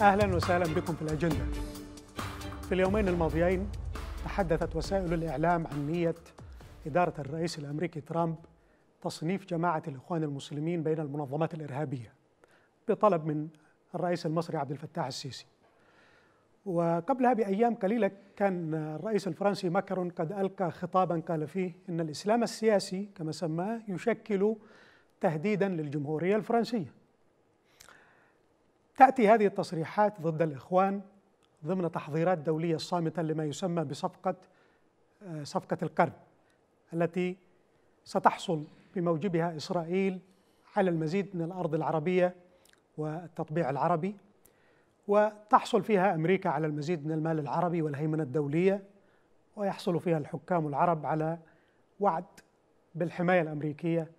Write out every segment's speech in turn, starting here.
أهلا وسهلا بكم في الأجندة. في اليومين الماضيين تحدثت وسائل الإعلام عن نية إدارة الرئيس الأمريكي ترامب تصنيف جماعة الإخوان المسلمين بين المنظمات الإرهابية بطلب من الرئيس المصري عبد الفتاح السيسي. وقبلها بأيام قليلة كان الرئيس الفرنسي ماكرون قد ألقى خطابا قال فيه إن الإسلام السياسي كما سماه يشكل تهديدا للجمهورية الفرنسية. تأتي هذه التصريحات ضد الإخوان ضمن تحضيرات دولية صامتة لما يسمى بصفقة صفقة القرن التي ستحصل بموجبها إسرائيل على المزيد من الأرض العربية والتطبيع العربي وتحصل فيها أمريكا على المزيد من المال العربي والهيمنة الدولية ويحصل فيها الحكام العرب على وعد بالحماية الأمريكية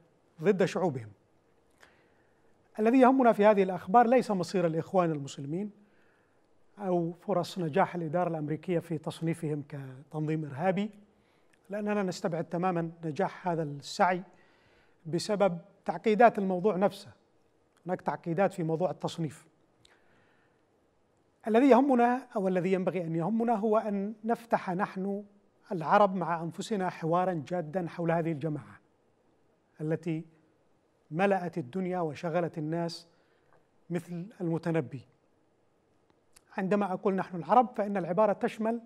ضد شعوبهم. الذي يهمنا في هذه الأخبار ليس مصير الإخوان المسلمين أو فرص نجاح الإدارة الأمريكية في تصنيفهم كتنظيم إرهابي لأننا نستبعد تماما نجاح هذا السعي بسبب تعقيدات الموضوع نفسه. هناك تعقيدات في موضوع التصنيف. الذي يهمنا أو الذي ينبغي أن يهمنا هو أن نفتح نحن العرب مع أنفسنا حوارا جادا حول هذه الجماعة التي ملأت الدنيا وشغلت الناس مثل المتنبي. عندما أقول نحن العرب فإن العبارة تشمل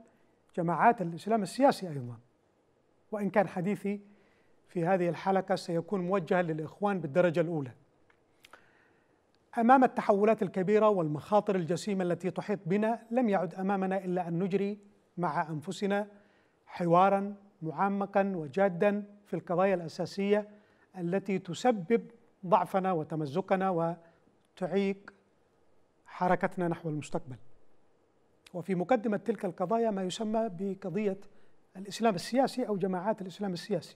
جماعات الإسلام السياسي أيضا. وإن كان حديثي في هذه الحلقة سيكون موجها للإخوان بالدرجة الأولى. أمام التحولات الكبيرة والمخاطر الجسيمة التي تحيط بنا لم يعد أمامنا إلا أن نجري مع أنفسنا حوارا معمقا وجادا في القضايا الأساسية التي تسبب ضعفنا وتمزقنا وتعيق حركتنا نحو المستقبل. وفي مقدمة تلك القضايا ما يسمى بقضية الإسلام السياسي أو جماعات الإسلام السياسي.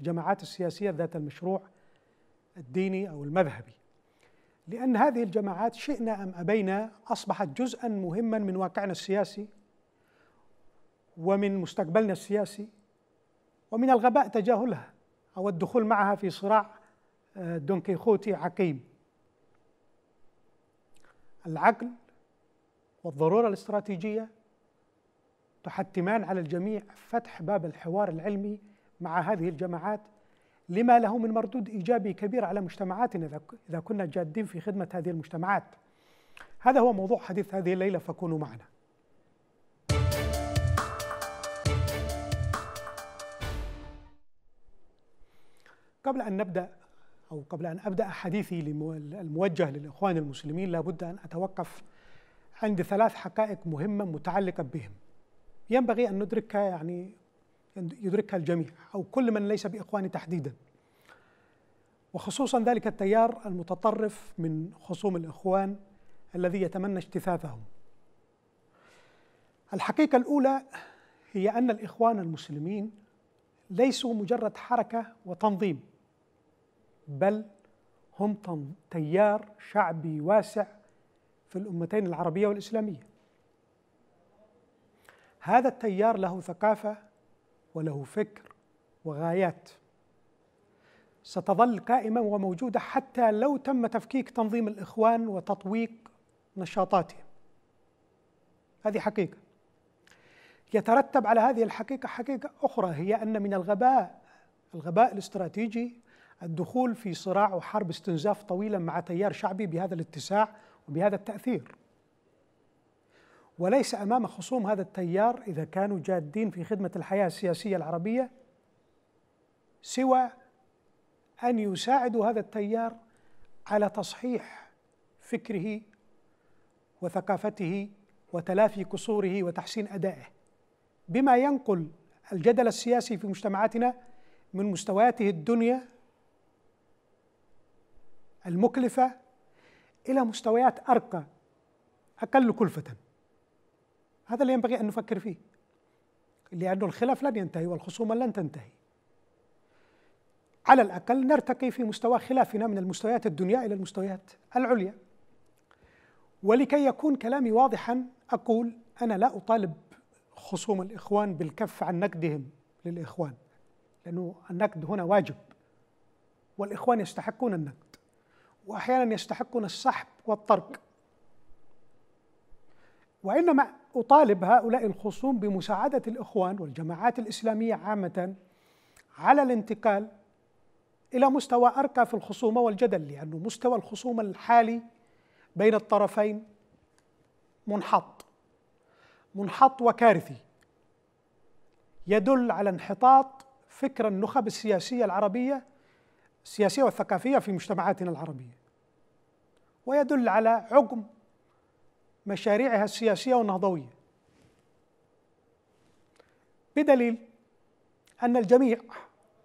الجماعات السياسية ذات المشروع الديني أو المذهبي. لأن هذه الجماعات شئنا أم أبينا أصبحت جزءا مهما من واقعنا السياسي ومن مستقبلنا السياسي ومن الغباء تجاهلها أو الدخول معها في صراع دونكيخوتي عقيم. العقل والضرورة الاستراتيجية تحتمان على الجميع فتح باب الحوار العلمي مع هذه الجماعات لما له من مردود إيجابي كبير على مجتمعاتنا إذا كنا جادين في خدمة هذه المجتمعات. هذا هو موضوع حديث هذه الليلة فكونوا معنا. قبل أن نبدأ أو قبل أن أبدأ حديثي الموجه للإخوان المسلمين لابد أن أتوقف عند ثلاث حقائق مهمة متعلقة بهم. ينبغي أن ندركها يعني يدركها الجميع أو كل من ليس بإخواني تحديدا. وخصوصا ذلك التيار المتطرف من خصوم الإخوان الذي يتمنى اجتثاثهم الحقيقة الأولى هي أن الإخوان المسلمين ليسوا مجرد حركة وتنظيم. بل هم تيار شعبي واسع في الأمتين العربية والإسلامية. هذا التيار له ثقافة وله فكر وغايات. ستظل قائمة وموجودة حتى لو تم تفكيك تنظيم الإخوان وتطويق نشاطاتهم. هذه حقيقة. يترتب على هذه الحقيقة حقيقة أخرى هي أن من الغباء الغباء الاستراتيجي الدخول في صراع وحرب استنزاف طويلا مع تيار شعبي بهذا الاتساع وبهذا التأثير. وليس أمام خصوم هذا التيار إذا كانوا جادين في خدمة الحياة السياسية العربية سوى أن يساعدوا هذا التيار على تصحيح فكره وثقافته وتلافي قصوره وتحسين أدائه. بما ينقل الجدل السياسي في مجتمعاتنا من مستوياته الدنيا المكلفة إلى مستويات أرقى أقل كلفة. هذا اللي ينبغي أن نفكر فيه. لأن الخلاف لن ينتهي والخصومة لن تنتهي. على الأقل نرتقي في مستوى خلافنا من المستويات الدنيا إلى المستويات العليا. ولكي يكون كلامي واضحا أقول أنا لا أطالب خصوم الإخوان بالكف عن نقدهم للإخوان لأنه النقد هنا واجب والإخوان يستحقون النقد. وأحيانا يستحقون السحب والطرق. وإنما أطالب هؤلاء الخصوم بمساعدة الإخوان والجماعات الإسلامية عامة على الانتقال إلى مستوى أرقى في الخصومة والجدل لأنه مستوى الخصومة الحالي بين الطرفين منحط منحط وكارثي. يدل على انحطاط فكر النخب السياسية العربية السياسية والثقافية في مجتمعاتنا العربية. ويدل على عقم مشاريعها السياسية والنهضوية. بدليل أن الجميع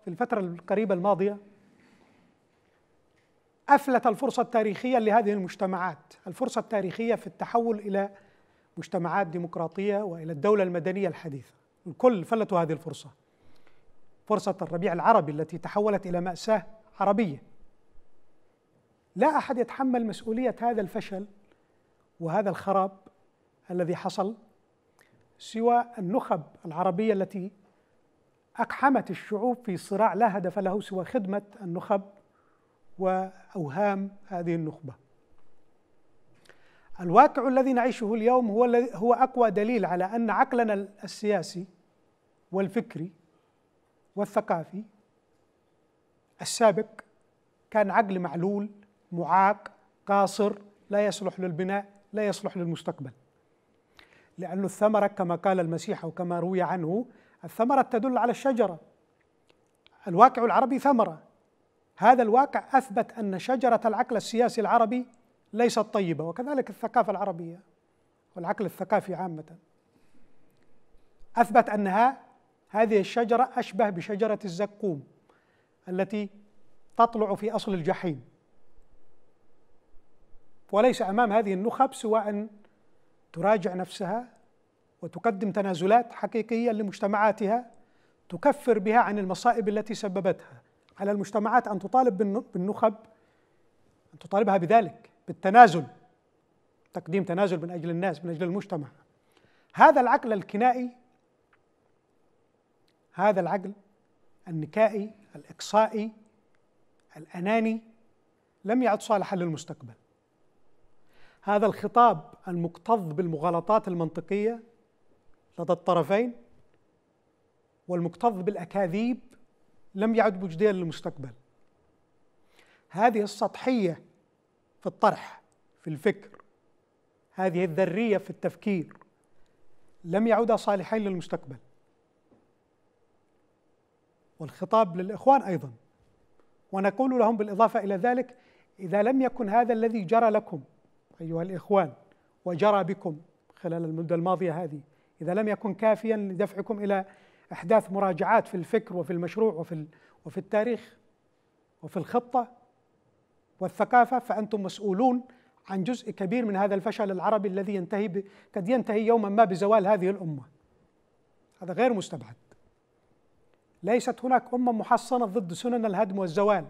في الفترة القريبة الماضية أفلت الفرصة التاريخية لهذه المجتمعات. الفرصة التاريخية في التحول إلى مجتمعات ديمقراطية وإلى الدولة المدنية الحديثة. الكل فلتوا هذه الفرصة. فرصة الربيع العربي التي تحولت إلى مأساة عربية. لا أحد يتحمل مسؤولية هذا الفشل وهذا الخراب الذي حصل سوى النخب العربية التي أقحمت الشعوب في صراع لا هدف له سوى خدمة النخب وأوهام هذه النخبة. الواقع الذي نعيشه اليوم هو هو أقوى دليل على أن عقلنا السياسي والفكري والثقافي السابق كان عقل معلول معاق قاصر لا يصلح للبناء لا يصلح للمستقبل. لأن الثمرة كما قال المسيح أو كما روي عنه الثمرة تدل على الشجرة. الواقع العربي ثمرة. هذا الواقع أثبت أن شجرة العقل السياسي العربي ليست طيبة وكذلك الثقافة العربية والعقل الثقافي عامة. أثبت أنها هذه الشجرة أشبه بشجرة الزقوم. التي تطلع في أصل الجحيم. وليس أمام هذه النخب سوى أن تراجع نفسها وتقدم تنازلات حقيقية لمجتمعاتها تكفر بها عن المصائب التي سببتها. على المجتمعات أن تطالب بالنخب أن تطالبها بذلك بالتنازل تقديم تنازل من أجل الناس من أجل المجتمع. هذا العقل الكنائي هذا العقل النكائي الإقصائي الأناني لم يعد صالحا للمستقبل. هذا الخطاب المكتظ بالمغالطات المنطقية لدى الطرفين والمكتظ بالأكاذيب لم يعد مجديا للمستقبل. هذه السطحية في الطرح في الفكر هذه الذرية في التفكير لم يعودا صالحين للمستقبل. والخطاب للإخوان أيضا. ونقول لهم بالإضافة إلى ذلك إذا لم يكن هذا الذي جرى لكم أيها الإخوان وجرى بكم خلال المدة الماضية هذه إذا لم يكن كافيا لدفعكم إلى إحداث مراجعات في الفكر وفي المشروع وفي وفي التاريخ وفي الخطة والثقافة فأنتم مسؤولون عن جزء كبير من هذا الفشل العربي الذي ينتهي ب... قد ينتهي يوما ما بزوال هذه الأمة. هذا غير مستبعد. ليست هناك أمة محصنة ضد سنن الهدم والزوال.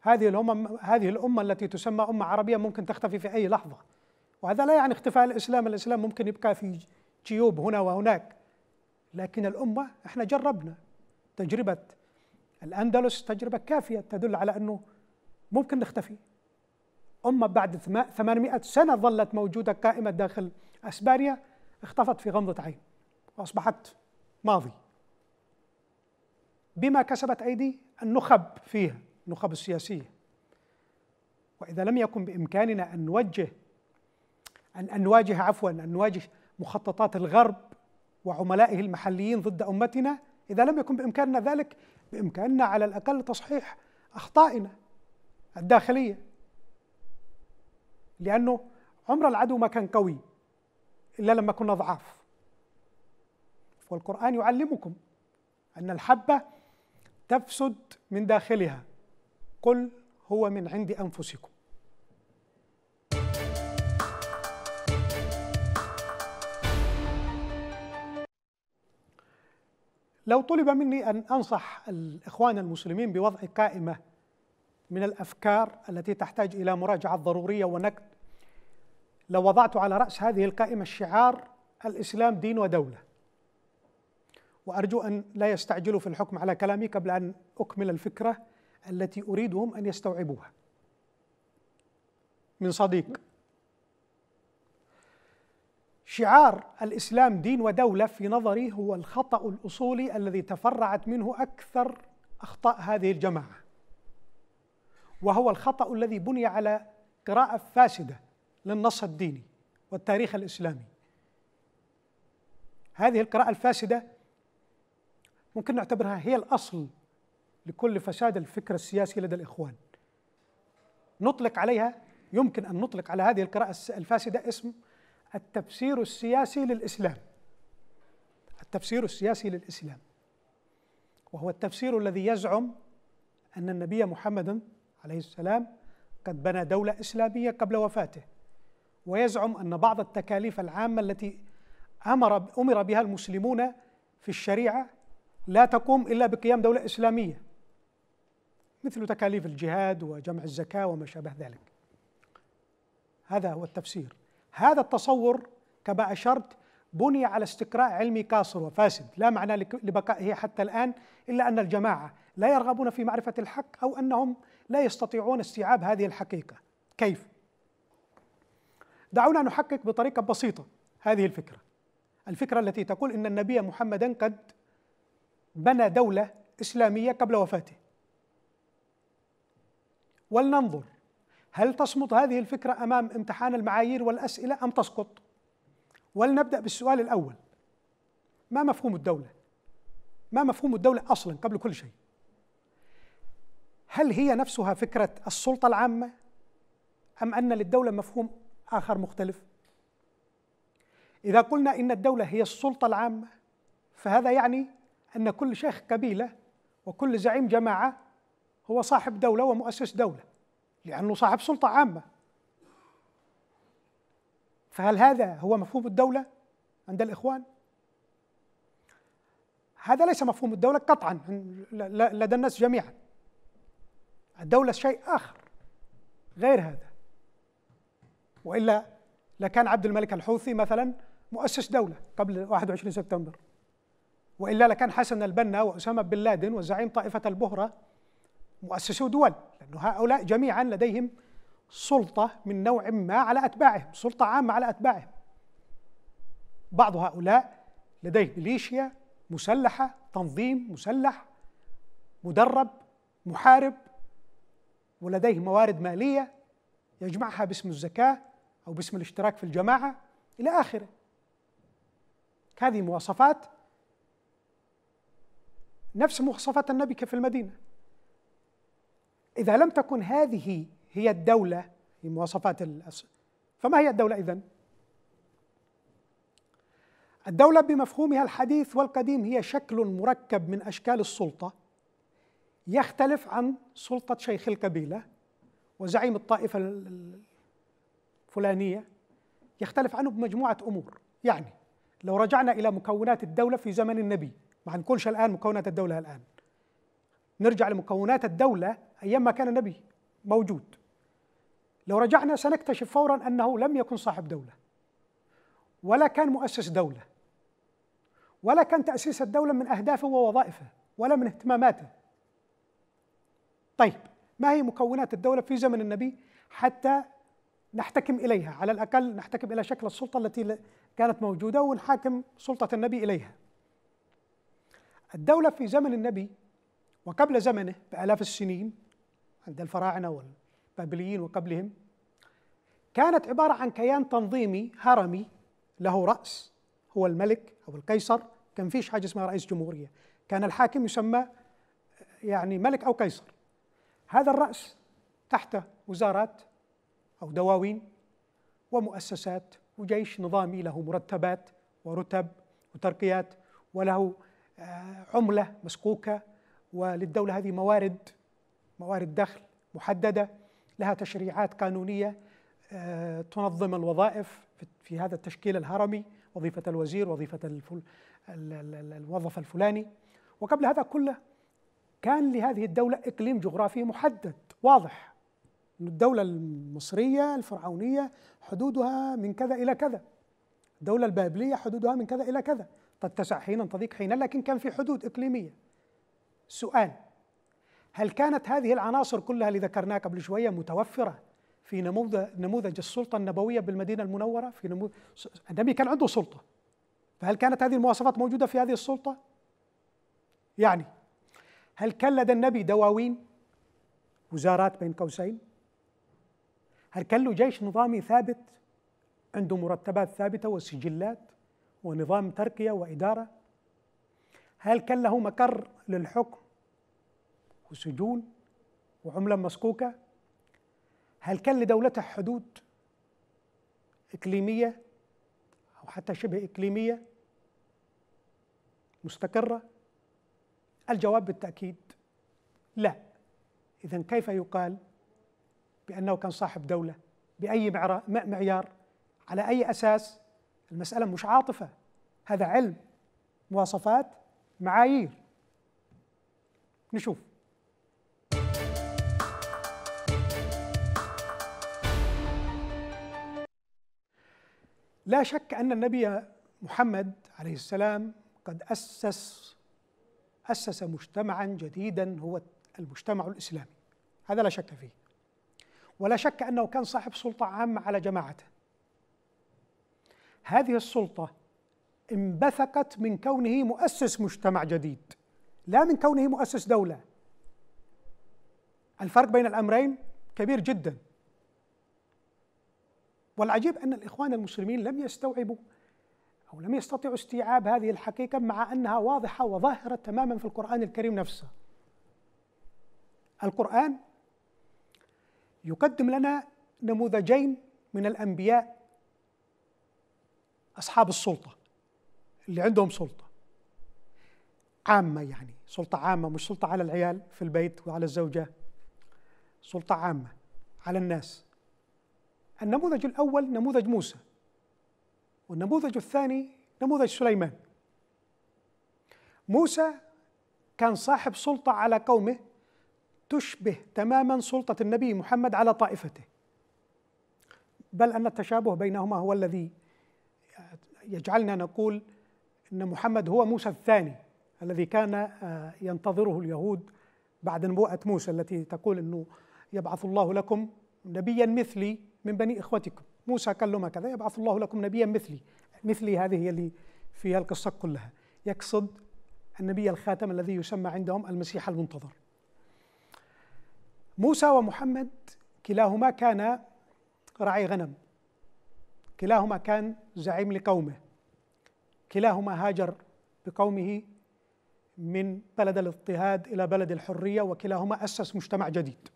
هذه الأمة هذه الأمة التي تسمى أمة عربية ممكن تختفي في أي لحظة. وهذا لا يعني اختفاء الإسلام. الإسلام ممكن يبقى في جيوب هنا وهناك. لكن الأمة إحنا جربنا تجربة الأندلس تجربة كافية تدل على أنه ممكن نختفي. أمة بعد 800 سنة ظلت موجودة قائمة داخل أسبانيا اختفت في غمضة عين. وأصبحت ماضي. بما كسبت أيدي النخب فيها النخب السياسية. وإذا لم يكن بإمكاننا أن نوجه أن أن نواجه عفوا أن نواجه مخططات الغرب وعملائه المحليين ضد أمتنا إذا لم يكن بإمكاننا ذلك بإمكاننا على الأقل تصحيح أخطائنا الداخلية. لأنه عمر العدو ما كان قوي إلا لما كنا ضعاف. والقرآن يعلمكم أن الحبة تفسد من داخلها. قل هو من عند أنفسكم. لو طلب مني أن أنصح الإخوان المسلمين بوضع قائمه من الأفكار التي تحتاج إلى مراجعة ضرورية ونقد لو وضعت على رأس هذه القائمه الشعار الإسلام دين ودولة. وأرجو أن لا يستعجلوا في الحكم على كلامي قبل أن أكمل الفكرة التي أريدهم أن يستوعبوها. من صديق. شعار الإسلام دين ودولة في نظري هو الخطأ الأصولي الذي تفرعت منه أكثر أخطاء هذه الجماعة. وهو الخطأ الذي بني على قراءة فاسدة للنص الديني والتاريخ الإسلامي. هذه القراءة الفاسدة ممكن نعتبرها هي الأصل لكل فساد الفكر السياسي لدى الإخوان. نطلق عليها يمكن أن نطلق على هذه القراءة الفاسدة اسم التفسير السياسي للإسلام. التفسير السياسي للإسلام. وهو التفسير الذي يزعم أن النبي محمد عليه السلام قد بنى دولة إسلامية قبل وفاته. ويزعم أن بعض التكاليف العامة التي أمر أمر بها المسلمون في الشريعة لا تقوم إلا بقيام دولة إسلامية مثل تكاليف الجهاد وجمع الزكاة وما شابه ذلك. هذا هو التفسير. هذا التصور كما أشرت بني على استقراء علمي قاصر وفاسد لا معنى لبقائه حتى الآن إلا أن الجماعة لا يرغبون في معرفة الحق أو أنهم لا يستطيعون استيعاب هذه الحقيقة. كيف؟ دعونا نحقق بطريقة بسيطة هذه الفكرة. الفكرة التي تقول إن النبي محمدا قد بنى دولة إسلامية قبل وفاته. ولننظر هل تصمت هذه الفكرة أمام امتحان المعايير والأسئلة أم تسقط؟ ولنبدأ بالسؤال الأول. ما مفهوم الدولة؟ ما مفهوم الدولة أصلا قبل كل شيء؟ هل هي نفسها فكرة السلطة العامة أم أن للدولة مفهوم آخر مختلف؟ إذا قلنا إن الدولة هي السلطة العامة فهذا يعني أن كل شيخ قبيلة وكل زعيم جماعة هو صاحب دولة ومؤسس دولة لأنه صاحب سلطة عامة. فهل هذا هو مفهوم الدولة عند الإخوان؟ هذا ليس مفهوم الدولة قطعا لدى الناس جميعا. الدولة شيء آخر غير هذا. وإلا لكان عبد الملك الحوثي مثلا مؤسس دولة قبل 21 سبتمبر. وإلا لكان حسن البنا وأسامة بن لادن وزعيم طائفة البهرة مؤسسو دول لأن هؤلاء جميعا لديهم سلطة من نوع ما على أتباعهم سلطة عامة على أتباعهم. بعض هؤلاء لديه ميليشيا مسلحة تنظيم مسلح مدرب محارب ولديه موارد مالية يجمعها باسم الزكاة أو باسم الاشتراك في الجماعة إلى آخره. هذه مواصفات نفس مواصفات النبي في المدينة إذا لم تكن هذه هي الدولة في مواصفات فما هي الدولة إذن؟ الدولة بمفهومها الحديث والقديم هي شكل مركب من أشكال السلطة يختلف عن سلطة شيخ القبيلة وزعيم الطائفة الفلانية يختلف عنه بمجموعة أمور يعني لو رجعنا إلى مكونات الدولة في زمن النبي ما نقولش الآن مكونات الدولة الآن. نرجع لمكونات الدولة أيام ما كان النبي موجود. لو رجعنا سنكتشف فورا أنه لم يكن صاحب دولة ولا كان مؤسس دولة ولا كان تأسيس الدولة من أهدافه ووظائفه ولا من اهتماماته. طيب ما هي مكونات الدولة في زمن النبي حتى نحتكم إليها؟ على الأقل نحتكم إلى شكل السلطة التي كانت موجودة ونحاكم سلطة النبي إليها. الدولة في زمن النبي وقبل زمنه بآلاف السنين عند الفراعنة والبابليين وقبلهم كانت عبارة عن كيان تنظيمي هرمي له رأس هو الملك أو القيصر كان فيش حاجة اسمها رئيس جمهورية كان الحاكم يسمى يعني ملك أو قيصر. هذا الرأس تحت وزارات أو دواوين ومؤسسات وجيش نظامي له مرتبات ورتب وترقيات وله عملة مسقوكة وللدولة هذه موارد موارد دخل محددة لها تشريعات قانونية آه، تنظم الوظائف في هذا التشكيل الهرمي وظيفة الوزير وظيفة الموظف الفلاني. وقبل هذا كله كان لهذه الدولة إقليم جغرافي محدد واضح. الدولة المصرية الفرعونية حدودها من كذا إلى كذا. الدولة البابلية حدودها من كذا إلى كذا. تتسع حينا تضيق حينا لكن كان في حدود إقليمية سؤال هل كانت هذه العناصر كلها اللي ذكرناها قبل شوية متوفرة في نموذج السلطة النبوية بالمدينة المنورة في النبي كان عنده سلطة فهل كانت هذه المواصفات موجودة في هذه السلطة؟ يعني هل كان لدى النبي دواوين وزارات بين قوسين؟ هل كان له جيش نظامي ثابت عنده مرتبات ثابتة وسجلات ونظام ترقيه وإدارة؟ هل كان له مقر للحكم وسجون وعملة مسكوكة؟ هل كان لدولته حدود إقليمية أو حتى شبه إقليمية مستقرة؟ الجواب بالتأكيد لا. إذا كيف يقال بأنه كان صاحب دولة بأي معيار؟ على أي أساس؟ المسألة مش عاطفة. هذا علم مواصفات معايير. نشوف. لا شك أن النبي محمد عليه السلام قد أسس أسس مجتمعا جديدا هو المجتمع الإسلامي. هذا لا شك فيه. ولا شك أنه كان صاحب سلطة عامة على جماعته. هذه السلطة انبثقت من كونه مؤسس مجتمع جديد لا من كونه مؤسس دولة الفرق بين الأمرين كبير جدا والعجيب أن الإخوان المسلمين لم يستوعبوا أو لم يستطيعوا استيعاب هذه الحقيقة مع أنها واضحة وظاهرة تماما في القرآن الكريم نفسه. القرآن يقدم لنا نموذجين من الأنبياء أصحاب السلطة اللي عندهم سلطة. عامة يعني سلطة عامة مش سلطة على العيال في البيت وعلى الزوجة. سلطة عامة على الناس. النموذج الأول نموذج موسى والنموذج الثاني نموذج سليمان. موسى كان صاحب سلطة على قومه تشبه تماما سلطة النبي محمد على طائفته. بل أن التشابه بينهما هو الذي يجعلنا نقول أن محمد هو موسى الثاني الذي كان آه، ينتظره اليهود بعد نبوءة موسى التي تقول أنه يبعث الله لكم نبيا مثلي من بني إخوتكم. موسى قال لهم هكذا يبعث الله لكم نبيا مثلي. مثلي هذه هي اللي فيها القصة كلها. يقصد النبي الخاتم الذي يسمى عندهم المسيح المنتظر. موسى ومحمد كلاهما كان راعي غنم. كلاهما كان زعيم لقومه. كلاهما هاجر بقومه من بلد الاضطهاد إلى بلد الحرية وكلاهما أسس مجتمع جديد.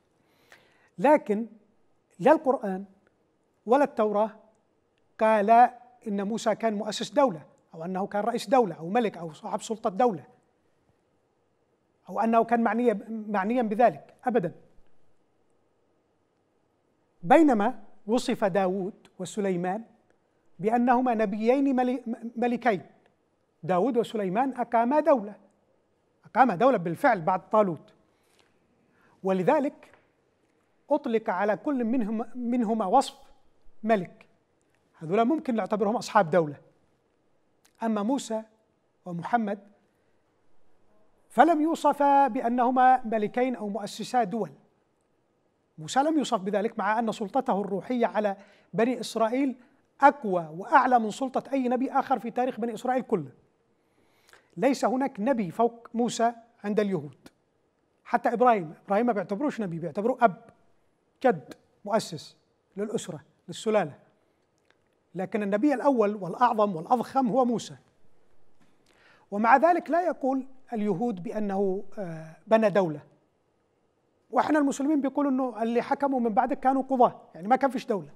لكن لا القرآن ولا التوراة قال إن موسى كان مؤسس دولة أو أنه كان رئيس دولة أو ملك أو صاحب سلطة دولة أو أنه كان معنيا معنيا بذلك أبدا. بينما وصف داود وسليمان بأنهما نبيين ملكين داود وسليمان أقاما دولة أقاما دولة بالفعل بعد طالوت. ولذلك أطلق على كل منهم منهما وصف ملك. هذولا ممكن نعتبرهم أصحاب دولة. أما موسى ومحمد فلم يوصفا بأنهما ملكين أو مؤسسا دول. موسى لم يوصف بذلك مع أن سلطته الروحية على بني إسرائيل أقوى وأعلى من سلطة أي نبي آخر في تاريخ بني إسرائيل كله. ليس هناك نبي فوق موسى عند اليهود. حتى إبراهيم إبراهيم ما بيعتبروش نبي بيعتبروه أب جد مؤسس للأسرة للسلالة. لكن النبي الأول والأعظم والأضخم هو موسى. ومع ذلك لا يقول اليهود بأنه آه، بنى دولة. وإحنا المسلمين بيقولوا إنه اللي حكموا من بعدك كانوا قضاة. يعني ما كان فيش دولة.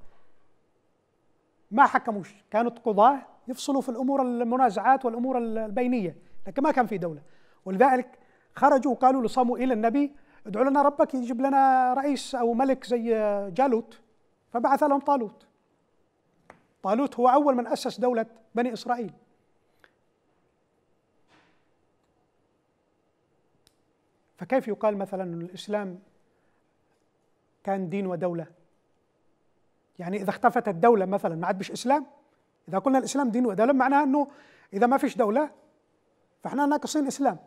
ما حكموش. كانوا قضاة يفصلوا في الأمور المنازعات والأمور البينية لكن ما كان في دولة. ولذلك خرجوا وقالوا لصموئيل النبي ادعوا لنا ربك يجيب لنا رئيس أو ملك زي جالوت. فبعث لهم طالوت. طالوت هو أول من أسس دولة بني إسرائيل. فكيف يقال مثلا أن الإسلام كان دين ودولة؟ يعني إذا اختفت الدولة مثلا ما عاد بش إسلام؟ إذا قلنا الإسلام دين ودولة معناها أنه إذا ما فيش دولة فإحنا ناقصين إسلام.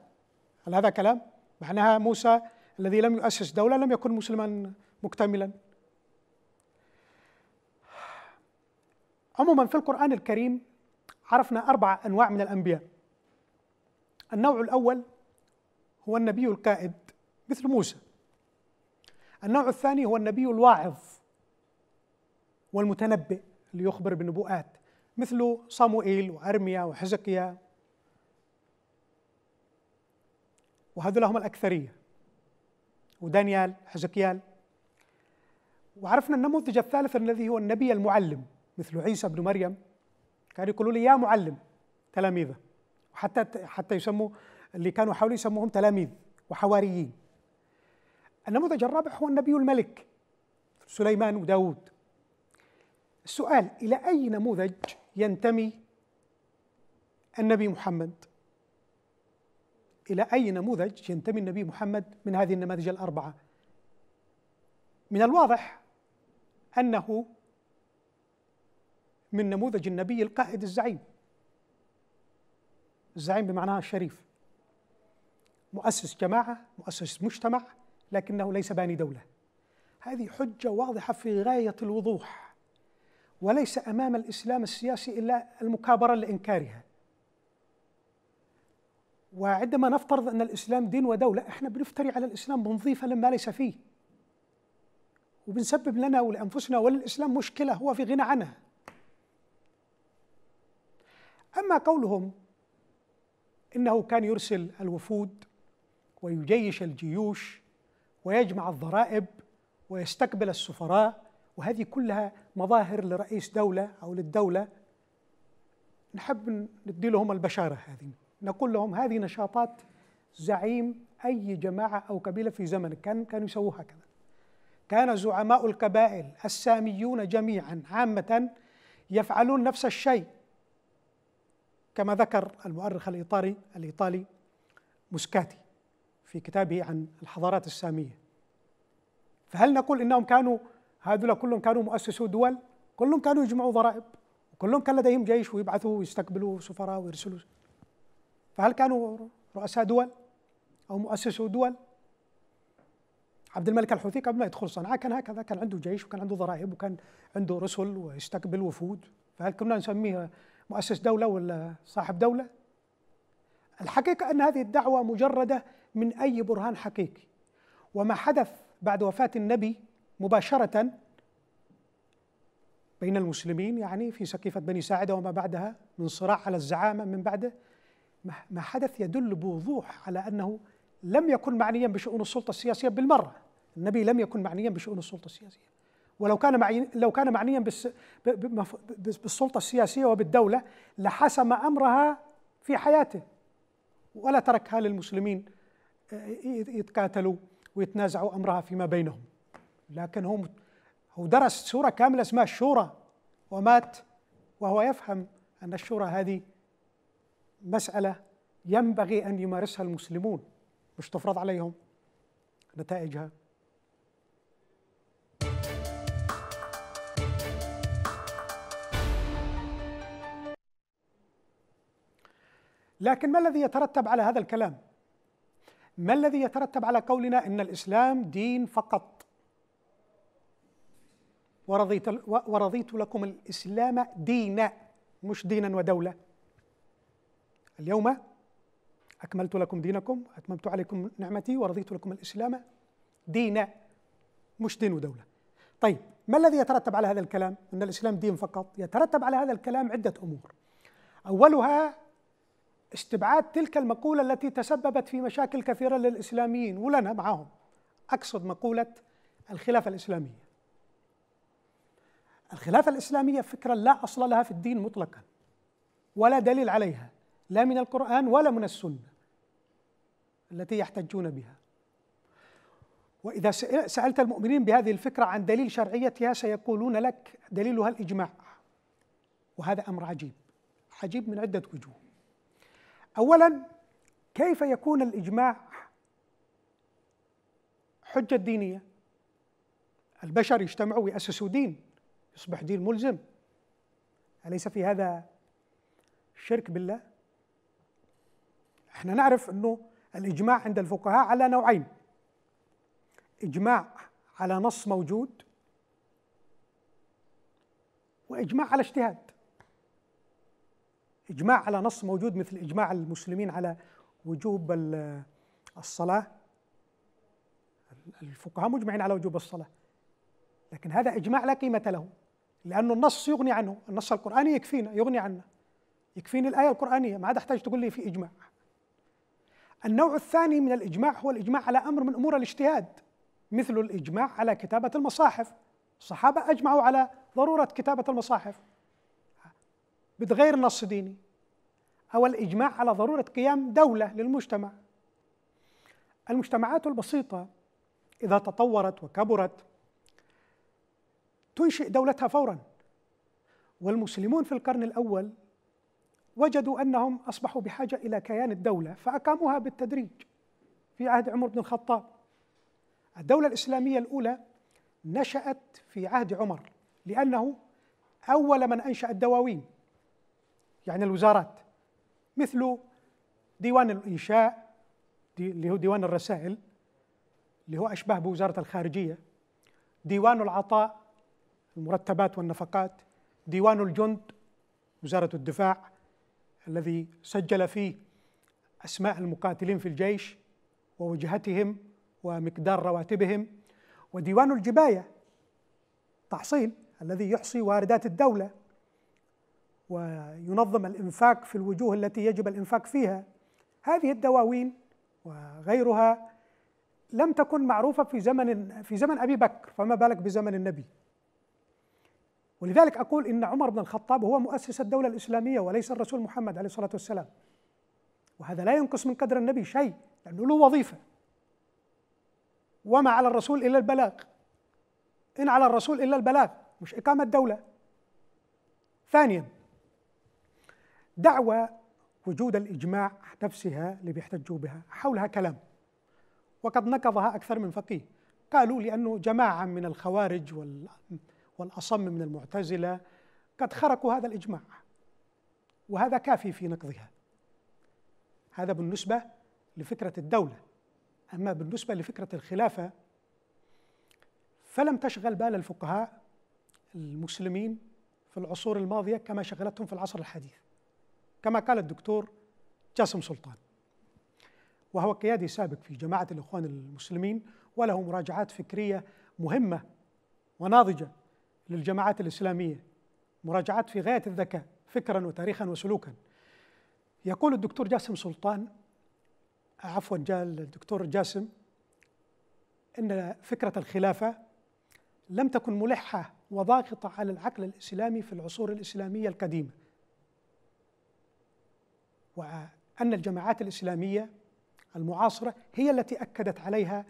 هل هذا كلام؟ معناها موسى الذي لم يؤسس دولة لم يكن مسلما مكتملا. عموما في القرآن الكريم عرفنا أربع أنواع من الأنبياء. النوع الأول هو النبي القائد مثل موسى. النوع الثاني هو النبي الواعظ والمتنبئ اللي يخبر بالنبوءات مثل صاموئيل وأرميا وحزقيا. وهذول هم الأكثرية. ودانيال حزقيال. وعرفنا النموذج الثالث الذي هو النبي المعلم مثل عيسى بن مريم. كانوا يقولوا لي يا معلم تلاميذه. وحتى حتى يسموا اللي كانوا حوله يسموهم تلاميذ وحواريين. النموذج الرابع هو النبي الملك سليمان وداود. السؤال إلى أي نموذج ينتمي النبي محمد؟ إلى أي نموذج ينتمي النبي محمد من هذه النماذج الأربعة؟ من الواضح أنه من نموذج النبي القائد الزعيم. الزعيم بمعناها الشريف. مؤسس جماعة مؤسس مجتمع لكنه ليس باني دولة. هذه حجة واضحة في غاية الوضوح وليس أمام الإسلام السياسي إلا المكابرة لإنكارها. وعندما نفترض أن الإسلام دين ودولة إحنا بنفتري على الإسلام بنضيف لما ليس فيه. وبنسبب لنا ولأنفسنا وللإسلام مشكلة هو في غنى عنها. أما قولهم إنه كان يرسل الوفود ويجيش الجيوش ويجمع الضرائب ويستقبل السفراء وهذه كلها مظاهر لرئيس دولة أو للدولة. نحب ندي لهم البشارة هذه. نقول لهم هذه نشاطات زعيم أي جماعة أو قبيلة في زمن كان كانوا يسووا هكذا. كان زعماء القبائل الساميون جميعا عامة يفعلون نفس الشيء. كما ذكر المؤرخ الإيطالي الإيطالي موسكاتي. في كتابه عن الحضارات السامية. فهل نقول إنهم كانوا هذول كلهم كانوا مؤسسو دول؟ كلهم كانوا يجمعوا ضرائب وكلهم كان لديهم جيش ويبعثوا ويستقبلوا سفراء ويرسلوا فهل كانوا رؤساء دول أو مؤسسو دول؟ عبد الملك الحوثي قبل ما يدخل صنعاء كان هكذا كان عنده جيش وكان عنده ضرائب وكان عنده رسل ويستقبل وفود. فهل كنا نسميه مؤسس دولة ولا صاحب دولة؟ الحقيقة أن هذه الدعوة مجردة من أي برهان حقيقي. وما حدث بعد وفاة النبي مباشرة بين المسلمين يعني في سقيفة بني ساعدة وما بعدها من صراع على الزعامة من بعده ما حدث يدل بوضوح على أنه لم يكن معنيا بشؤون السلطة السياسية بالمرة. النبي لم يكن معنيا بشؤون السلطة السياسية. ولو كان معي لو كان معنيا بالسلطة السياسية وبالدولة لحسم أمرها في حياته ولا تركها للمسلمين. يتقاتلوا ويتنازعوا أمرها فيما بينهم. لكن هو هو درس سورة كاملة اسمها الشورى ومات وهو يفهم أن الشورى هذه مسألة ينبغي أن يمارسها المسلمون مش تفرض عليهم نتائجها. لكن ما الذي يترتب على هذا الكلام؟ ما الذي يترتب على قولنا إن الإسلام دين فقط؟ ورضيت ورضيت لكم الإسلام دينا مش دينا ودولة. اليوم أكملت لكم دينكم أتممت عليكم نعمتي ورضيت لكم الإسلام دينا مش دين ودولة. طيب ما الذي يترتب على هذا الكلام؟ إن الإسلام دين فقط. يترتب على هذا الكلام عدة أمور. أولها استبعاد تلك المقولة التي تسببت في مشاكل كثيرة للإسلاميين ولنا معهم. أقصد مقولة الخلافة الإسلامية. الخلافة الإسلامية فكرة لا أصل لها في الدين مطلقا ولا دليل عليها لا من القرآن ولا من السنة التي يحتجون بها. وإذا سألت المؤمنين بهذه الفكرة عن دليل شرعيتها سيقولون لك دليلها الإجماع. وهذا أمر عجيب عجيب من عدة وجوه. اولا كيف يكون الإجماع حجة دينية؟ البشر يجتمعوا ويأسسوا دين يصبح دين ملزم. أليس في هذا شرك بالله؟ إحنا نعرف إنه الإجماع عند الفقهاء على نوعين. إجماع على نص موجود وإجماع على اجتهاد. إجماع على نص موجود مثل إجماع المسلمين على وجوب الصلاة. الفقهاء مجمعين على وجوب الصلاة. لكن هذا إجماع لا قيمة له لأن النص يغني عنه. النص القرآني يكفينا يغني عنا. يكفيني الآية القرآنية ما عاد أحتاج تقول لي في إجماع. النوع الثاني من الإجماع هو الإجماع على أمر من أمور الاجتهاد مثل الإجماع على كتابة المصاحف. الصحابة أجمعوا على ضرورة كتابة المصاحف. بغير نص ديني. أو الإجماع على ضرورة قيام دولة للمجتمع. المجتمعات البسيطة إذا تطورت وكبرت تنشئ دولتها فورا. والمسلمون في القرن الأول وجدوا أنهم أصبحوا بحاجة إلى كيان الدولة فأقاموها بالتدريج في عهد عمر بن الخطاب. الدولة الإسلامية الأولى نشأت في عهد عمر لأنه أول من أنشأ الدواوين. يعني الوزارات مثل ديوان الإنشاء اللي هو ديوان الرسائل اللي هو أشبه بوزارة الخارجية ديوان العطاء المرتبات والنفقات ديوان الجند وزارة الدفاع الذي سجل فيه أسماء المقاتلين في الجيش ووجهتهم ومقدار رواتبهم وديوان الجباية تحصيل الذي يحصي واردات الدولة وينظم الإنفاق في الوجوه التي يجب الإنفاق فيها. هذه الدواوين وغيرها لم تكن معروفة في زمن في زمن أبي بكر فما بالك بزمن النبي؟ ولذلك أقول إن عمر بن الخطاب هو مؤسس الدولة الإسلامية وليس الرسول محمد عليه الصلاة والسلام. وهذا لا ينقص من قدر النبي شيء لأنه له وظيفة. وما على الرسول إلا البلاغ. إن على الرسول إلا البلاغ مش إقامة دولة. ثانيا دعوى وجود الإجماع نفسها اللي بيحتجوا بها حولها كلام. وقد نقضها أكثر من فقيه. قالوا لأنه جماعة من الخوارج وال والأصم من المعتزلة قد خرقوا هذا الإجماع. وهذا كافي في نقضها. هذا بالنسبة لفكرة الدولة. أما بالنسبة لفكرة الخلافة فلم تشغل بال الفقهاء المسلمين في العصور الماضية كما شغلتهم في العصر الحديث. كما قال الدكتور جاسم سلطان. وهو قيادي سابق في جماعة الإخوان المسلمين وله مراجعات فكرية مهمة وناضجة للجماعات الإسلامية مراجعات في غاية الذكاء فكرا وتاريخا وسلوكا. يقول الدكتور جاسم سلطان عفوا جاء الدكتور جاسم إن فكرة الخلافة لم تكن ملحة وضاغطة على العقل الإسلامي في العصور الإسلامية القديمة. وأن الجماعات الإسلامية المعاصرة هي التي أكدت عليها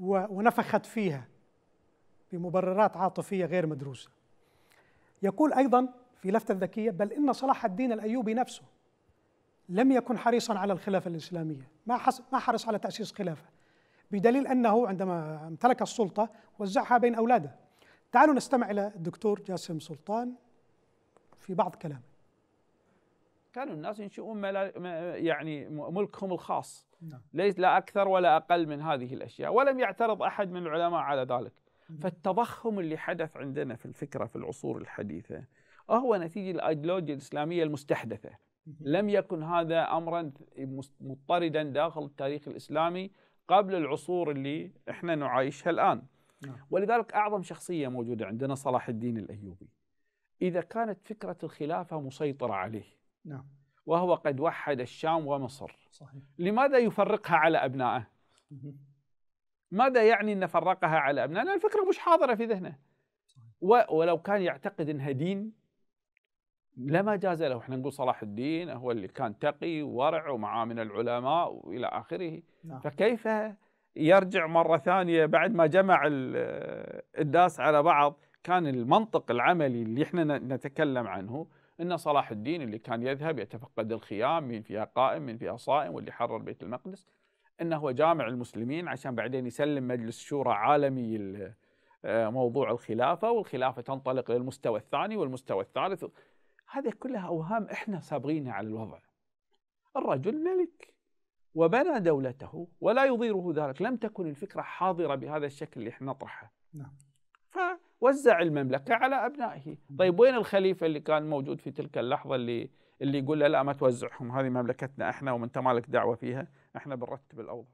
ونفخت فيها بمبررات عاطفية غير مدروسة. يقول أيضا في لفتة ذكية بل إن صلاح الدين الأيوبي نفسه لم يكن حريصا على الخلافة الإسلامية، ما ما حرص على تأسيس خلافة بدليل أنه عندما امتلك السلطة وزعها بين أولاده. تعالوا نستمع إلى الدكتور جاسم سلطان في بعض كلامه. كانوا الناس ينشئون يعني ملكهم الخاص. نعم. ليس لا أكثر ولا أقل من هذه الأشياء ولم يعترض أحد من العلماء على ذلك. فالتضخم اللي حدث عندنا في الفكرة في العصور الحديثة هو نتيجة الأيديولوجيا الإسلامية المستحدثة. لم يكن هذا امرا مضطردا داخل التاريخ الإسلامي قبل العصور اللي إحنا نعايشها الآن. نعم. ولذلك أعظم شخصية موجودة عندنا صلاح الدين الأيوبي. إذا كانت فكرة الخلافة مسيطرة عليه نعم. وهو قد وحد الشام ومصر. صحيح. لماذا يفرقها على أبنائه؟ ماذا يعني أن فرقها على أبنائنا الفكرة مش حاضرة في ذهنه. ولو كان يعتقد أنها دين لما جاز له. إحنا نقول صلاح الدين هو اللي كان تقي وورع ومعاه من العلماء وإلى آخره. نعم. فكيف يرجع مرة ثانية بعد ما جمع الناس على بعض؟ كان المنطق العملي اللي إحنا نتكلم عنه إن صلاح الدين اللي كان يذهب يتفقد الخيام من فيها قائم من فيها صائم واللي حرر بيت المقدس إنه هو جامع المسلمين عشان بعدين يسلم مجلس شورى عالمي آه، موضوع الخلافة والخلافة تنطلق للمستوى الثاني والمستوى الثالث. هذه كلها أوهام إحنا سابقينها على الوضع. الرجل ملك وبنى دولته ولا يضيره ذلك. لم تكن الفكرة حاضرة بهذا الشكل اللي إحنا نطرحه. نعم. وزع المملكة على أبنائه. طيب وين الخليفة اللي كان موجود في تلك اللحظة اللي اللي يقول له لا ما توزعهم هذه مملكتنا إحنا وانت مالك دعوة فيها إحنا بنرتب الأوضاع.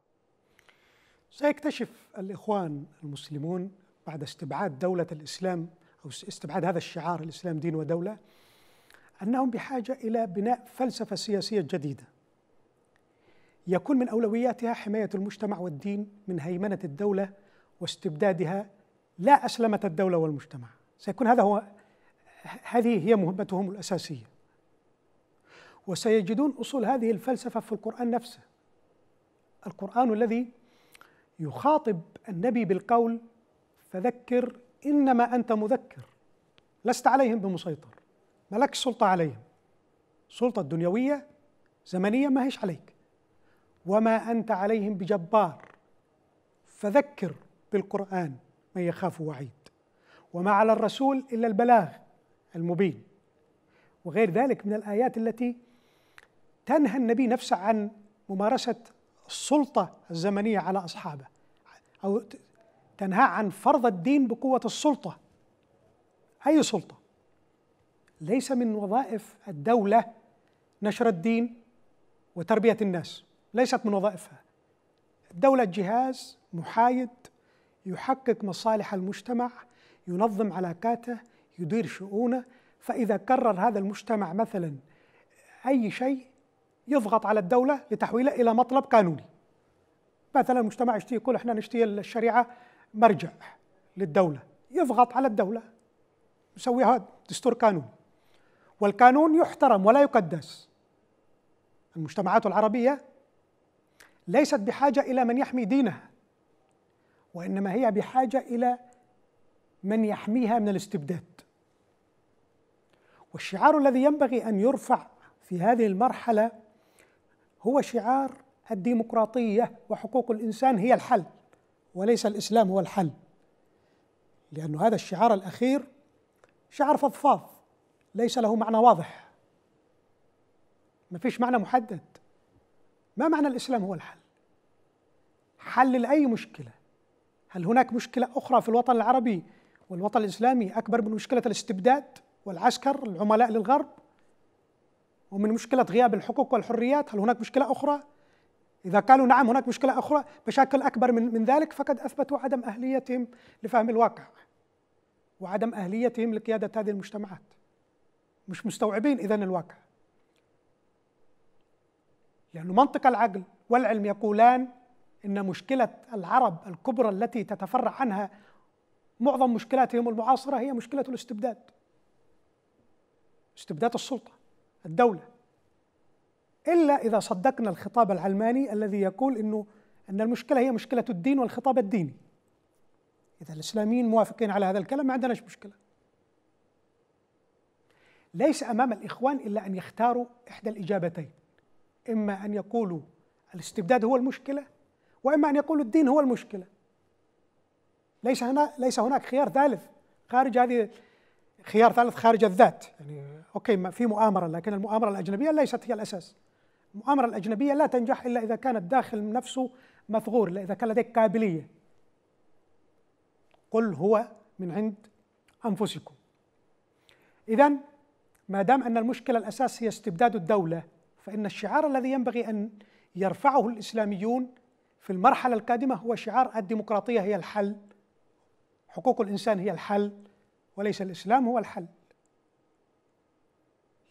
سيكتشف الإخوان المسلمون بعد استبعاد دولة الإسلام أو استبعاد هذا الشعار الإسلام دين ودولة أنهم بحاجة إلى بناء فلسفة سياسية جديدة. يكون من أولوياتها حماية المجتمع والدين من هيمنة الدولة واستبدادها لا أسلمة الدولة والمجتمع. سيكون هذا هو هذه هي مهمتهم الأساسية. وسيجدون أصول هذه الفلسفة في القرآن نفسه. القرآن الذي يخاطب النبي بالقول فذكر إنما أنت مذكر. لست عليهم بمسيطر. ملك سلطة عليهم. سلطة دنيوية زمنية ما هيش عليك. وما أنت عليهم بجبار. فذكر بالقرآن. من يخاف وعيد. وما على الرسول إلا البلاغ المبين. وغير ذلك من الآيات التي تنهى النبي نفسه عن ممارسة السلطة الزمنية على أصحابه أو تنهى عن فرض الدين بقوة السلطة. أي سلطة؟ ليس من وظائف الدولة نشر الدين وتربية الناس ليست من وظائفها. الدولة جهاز محايد يحقق مصالح المجتمع ينظم علاقاته يدير شؤونه. فإذا قرر هذا المجتمع مثلا أي شيء يضغط على الدولة لتحويله إلى مطلب قانوني. مثلا المجتمع يشتي يقول إحنا نشتي الشريعة مرجع للدولة. يضغط على الدولة يسويها دستور قانوني. والقانون يحترم ولا يقدس. المجتمعات العربية ليست بحاجة إلى من يحمي دينها. وإنما هي بحاجة إلى من يحميها من الاستبداد. والشعار الذي ينبغي أن يرفع في هذه المرحلة هو شعار الديمقراطية وحقوق الإنسان هي الحل وليس الإسلام هو الحل. لأن هذا الشعار الأخير شعار فضفاض ليس له معنى واضح. ما فيش معنى محدد. ما معنى الإسلام هو الحل؟ حل لأي مشكلة؟ هل هناك مشكلة أخرى في الوطن العربي والوطن الإسلامي؟ أكبر من مشكلة الاستبداد والعسكر العملاء للغرب؟ ومن مشكلة غياب الحقوق والحريات هل هناك مشكلة أخرى؟ إذا قالوا نعم هناك مشكلة أخرى. بشكل أكبر من, من ذلك فقد أثبتوا عدم أهليتهم لفهم الواقع وعدم أهليتهم لقيادة هذه المجتمعات. مش مستوعبين إذن الواقع. لأن منطق العقل والعلم يقولان إن مشكلة العرب الكبرى التي تتفرع عنها معظم مشكلاتهم المعاصرة هي مشكلة الاستبداد. استبداد السلطة الدولة. إلا إذا صدقنا الخطاب العلماني الذي يقول إنه أن المشكلة هي مشكلة الدين والخطاب الديني. إذا الإسلاميين موافقين على هذا الكلام ما عندناش مشكلة. ليس أمام الإخوان إلا أن يختاروا إحدى الإجابتين. إما أن يقولوا الاستبداد هو المشكلة وإما أن يقولوا الدين هو المشكلة. ليس هنا ليس هناك خيار ثالث. خارج هذه خيار ثالث خارج الذات. يعني أوكي في مؤامرة لكن المؤامرة الأجنبية ليست هي الأساس. المؤامرة الأجنبية لا تنجح إلا إذا كان الداخل نفسه مثغور الا إذا كان لديك قابلية. قل هو من عند أنفسكم. اذا ما دام أن المشكلة الأساس هي استبداد الدولة فإن الشعار الذي ينبغي أن يرفعه الإسلاميون في المرحلة القادمة هو شعار الديمقراطية هي الحل. حقوق الإنسان هي الحل وليس الإسلام هو الحل.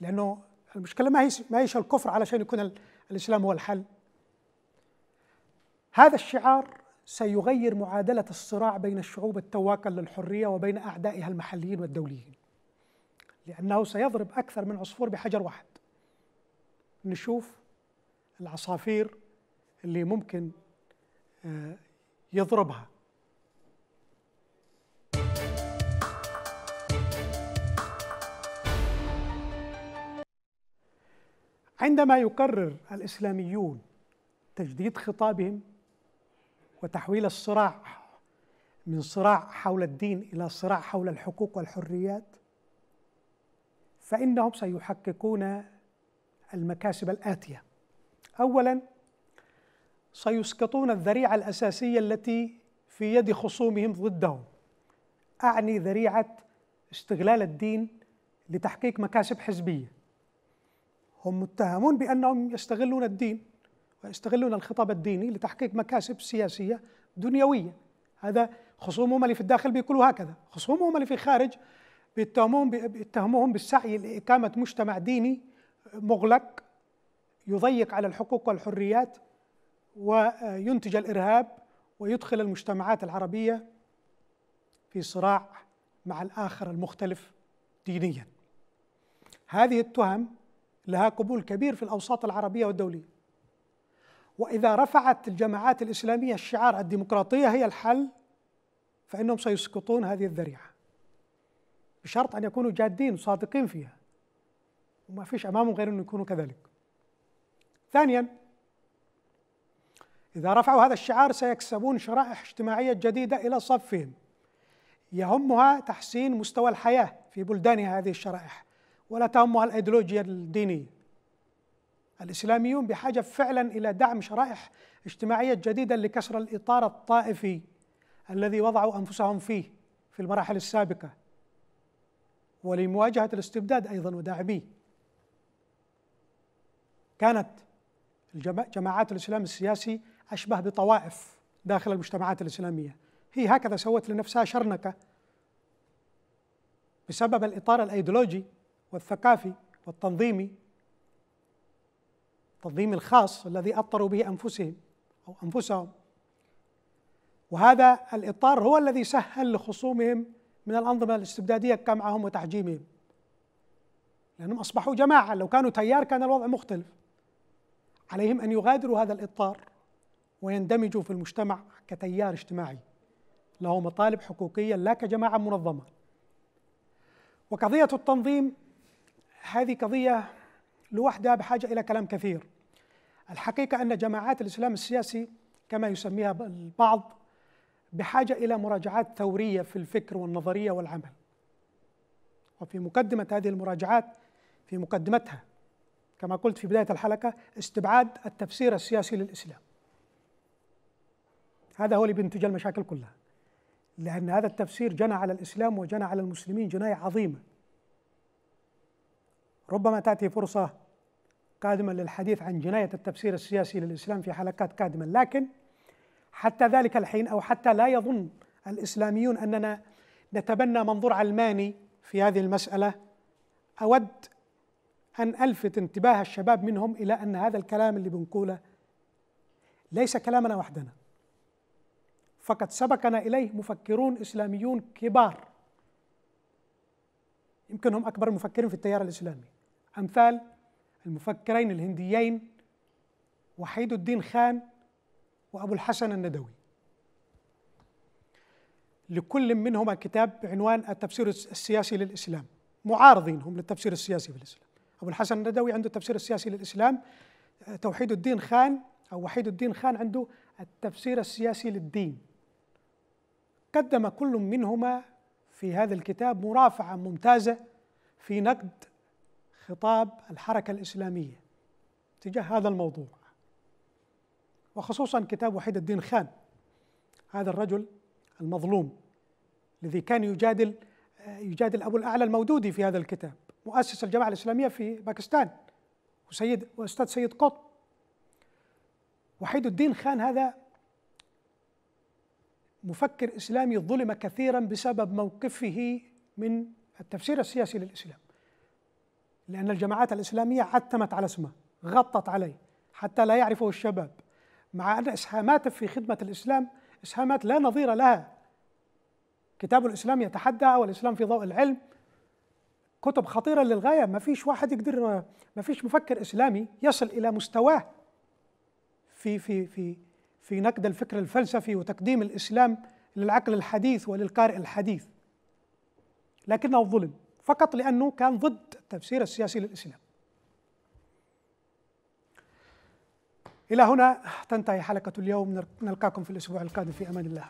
لأنه المشكلة ما هي ما هيش الكفر علشان يكون الإسلام هو الحل. هذا الشعار سيغير معادلة الصراع بين الشعوب التواكل للحرية وبين أعدائها المحليين والدوليين. لأنه سيضرب أكثر من عصفور بحجر واحد. نشوف العصافير اللي ممكن يضربها. عندما يقرر الإسلاميون تجديد خطابهم وتحويل الصراع من صراع حول الدين إلى صراع حول الحقوق والحريات فإنهم سيحققون المكاسب الآتية. اولا سيسقطون الذريعة الأساسية التي في يد خصومهم ضدهم. أعني ذريعة استغلال الدين لتحقيق مكاسب حزبية. هم متهمون بأنهم يستغلون الدين ويستغلون الخطاب الديني لتحقيق مكاسب سياسية دنيوية. هذا خصومهم اللي في الداخل بيقولوا هكذا. خصومهم اللي في الخارج بيتهمون بيتهموهم بالسعي لإقامة مجتمع ديني مغلق يضيق على الحقوق والحريات وينتج الإرهاب ويدخل المجتمعات العربية في صراع مع الآخر المختلف دينيا. هذه التهم لها قبول كبير في الأوساط العربية والدولية. وإذا رفعت الجماعات الإسلامية الشعار الديمقراطية هي الحل فإنهم سيسقطون هذه الذريعة. بشرط أن يكونوا جادين وصادقين فيها. وما فيش أمامهم غير أن يكونوا كذلك. ثانيا إذا رفعوا هذا الشعار سيكسبون شرائح اجتماعية جديدة إلى صفهم يهمها تحسين مستوى الحياة في بلدانها هذه الشرائح ولا تهمها الإيديولوجيا الدينية. الإسلاميون بحاجة فعلا إلى دعم شرائح اجتماعية جديدة لكسر الإطار الطائفي الذي وضعوا أنفسهم فيه في المراحل السابقة ولمواجهة الاستبداد أيضا وداعميه كانت جماعات الإسلام السياسي أشبه بطوائف داخل المجتمعات الإسلامية. هي هكذا سوت لنفسها شرنكة بسبب الإطار الأيديولوجي والثقافي والتنظيمي التنظيم الخاص الذي أطروا به أنفسهم أو أنفسهم. وهذا الإطار هو الذي سهل لخصومهم من الأنظمة الاستبدادية كمعهم وتحجيمهم. لأنهم أصبحوا جماعة لو كانوا تيار كان الوضع مختلف. عليهم أن يغادروا هذا الإطار. ويندمجوا في المجتمع كتيار اجتماعي. له مطالب حقوقية لا كجماعة منظمة. وقضية التنظيم هذه قضية لوحدها بحاجة إلى كلام كثير. الحقيقة أن جماعات الإسلام السياسي كما يسميها البعض بحاجة إلى مراجعات ثورية في الفكر والنظرية والعمل. وفي مقدمة هذه المراجعات في مقدمتها كما قلت في بداية الحلقة استبعاد التفسير السياسي للإسلام. هذا هو اللي بينتج المشاكل كلها. لأن هذا التفسير جنى على الإسلام وجنى على المسلمين جناية عظيمة. ربما تأتي فرصة قادمة للحديث عن جناية التفسير السياسي للإسلام في حلقات قادمة. لكن حتى ذلك الحين أو حتى لا يظن الإسلاميون أننا نتبنى منظور علماني في هذه المسألة أود أن ألفت انتباه الشباب منهم إلى أن هذا الكلام اللي بنقوله ليس كلامنا وحدنا. فقد سبقنا إليه مفكرون إسلاميون كبار. يمكن هم أكبر المفكرين في التيار الإسلامي. أمثال المفكرين الهنديين وحيد الدين خان وأبو الحسن الندوي. لكل منهما كتاب بعنوان التفسير السياسي للإسلام. معارضين هم للتفسير السياسي في الإسلام. أبو الحسن الندوي عنده التفسير السياسي للإسلام توحيد الدين خان أو وحيد الدين خان عنده التفسير السياسي للدين. قدم كل منهما في هذا الكتاب مرافعة ممتازة في نقد خطاب الحركة الإسلامية تجاه هذا الموضوع وخصوصا كتاب وحيد الدين خان هذا الرجل المظلوم الذي كان يجادل يجادل أبو الأعلى المودودي في هذا الكتاب مؤسس الجماعة الإسلامية في باكستان وسيد وأستاذ سيد قطب. وحيد الدين خان هذا مفكر إسلامي ظلم كثيرا بسبب موقفه من التفسير السياسي للإسلام. لأن الجماعات الإسلامية عتمت على اسمه غطت عليه حتى لا يعرفه الشباب. مع أن إسهاماته في خدمة الإسلام إسهامات لا نظير لها. كتاب الإسلام يتحدى والإسلام في ضوء العلم. كتب خطيرة للغاية ما فيش واحد يقدر ما فيش مفكر إسلامي يصل إلى مستواه في في في في نقد الفكر الفلسفي وتقديم الإسلام للعقل الحديث وللقارئ الحديث. لكنه ظلم فقط لأنه كان ضد التفسير السياسي للإسلام. إلى هنا تنتهي حلقة اليوم. نلقاكم في الأسبوع القادم. في أمان الله.